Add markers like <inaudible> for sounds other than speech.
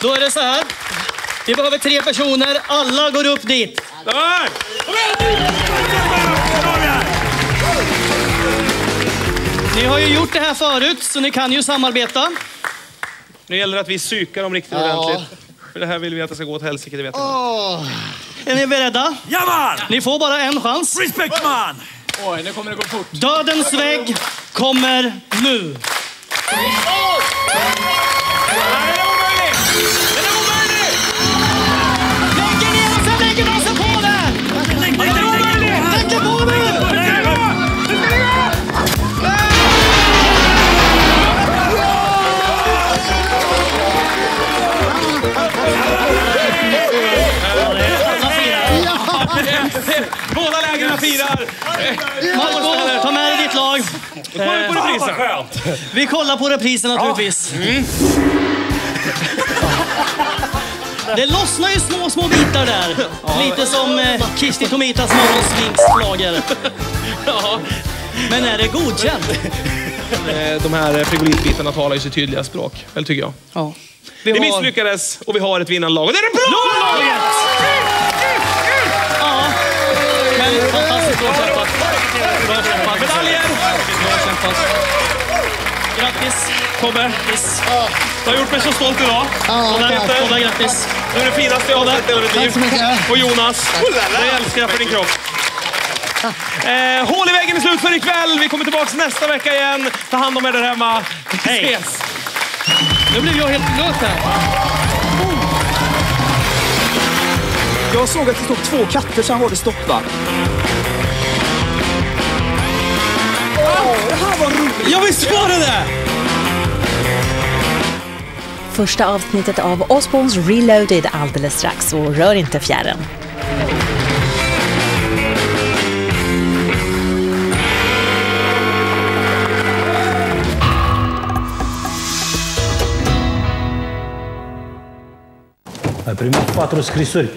Då är det så här. Vi behöver tre personer. Alla går upp dit. Där! Ni har ju gjort det här förut, så ni kan ju samarbeta. Nu gäller det att vi psykar dem riktigt ordentligt. För det här vill vi att det ska gå åt helsike, det vet ni. Är ni beredda? Ja man! Ni får bara en chans. Respect man! Oj, nu kommer det gå fort. Dödens vägg kommer nu. Båda lägren firar! Marco, ta med dig ditt lag. Då kommer vi på reprisen. Vi kollar på reprisen naturligtvis. <laughs> Det lossnar ju små, små bitar där. Lite som eh, Kirsti Tomitas morgonsminksflager. Men är det godkänt? <laughs> Eh, De här frigolitbitarna talar ju sitt tydliga språk, väl tycker jag. Ja. Vi Vi har- misslyckades och vi har ett vinnande lag. Och det är det blå laget! Bra kämpat. Medaljer! Bra kämpat. Grattis. Tobbe, du har gjort mig så stolt idag. Tobbe, Tobbe, grattis. Du är det finaste jag har sett i hela mitt liv. Tack så mycket. Och Jonas, det älskar jag för din kropp. Eh, hål i väggen är slut för ikväll. Vi kommer tillbaka nästa vecka igen. Ta hand om er där hemma. Vi Hej. ses! Nu blev jag helt glad här. Jag såg att det stod två katter, sen var det Ja, visst var det det! Första avsnittet av Osborns Reloaded alldeles strax och rör inte fjärren. Ai primit patru scrisuri.